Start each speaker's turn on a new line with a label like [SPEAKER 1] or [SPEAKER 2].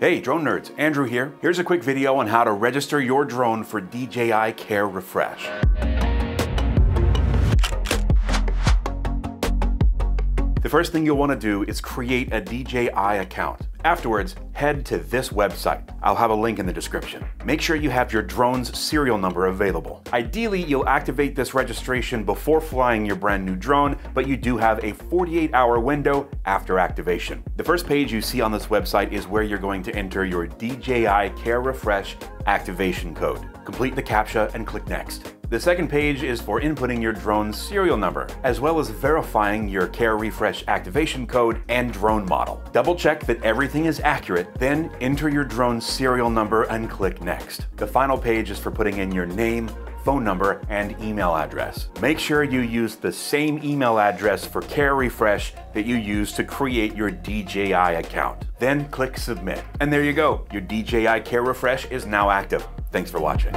[SPEAKER 1] Hey drone nerds, Andrew here. Here's a quick video on how to register your drone for DJI Care Refresh. The first thing you'll want to do is create a DJI account. Afterwards, head to this website. I'll have a link in the description. Make sure you have your drone's serial number available. Ideally, you'll activate this registration before flying your brand new drone, but you do have a 48 hour window after activation. The first page you see on this website is where you're going to enter your DJI Care Refresh activation code. Complete the CAPTCHA and click Next. The second page is for inputting your drone's serial number, as well as verifying your Care Refresh activation code and drone model. Double check that everything is accurate, then enter your drone's serial number and click Next. The final page is for putting in your name, phone number, and email address. Make sure you use the same email address for Care Refresh that you used to create your DJI account. Then click Submit. And there you go, your DJI Care Refresh is now active. Thanks for watching.